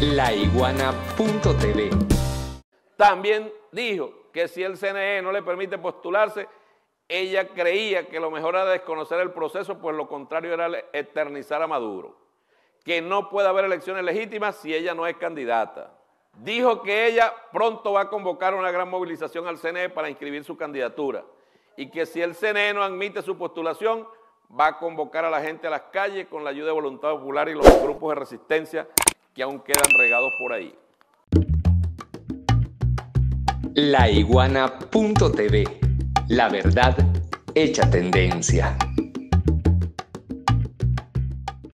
laiguana.tv. También dijo que si el CNE no le permite postularse, ella creía que lo mejor era desconocer el proceso, pues lo contrario era eternizar a Maduro. Que no puede haber elecciones legítimas si ella no es candidata. Dijo que ella pronto va a convocar una gran movilización al CNE para inscribir su candidatura y que si el CNE no admite su postulación, va a convocar a la gente a las calles con la ayuda de Voluntad Popular y los grupos de resistencia que aún quedan regados por ahí. Laiguana.tv La verdad hecha tendencia.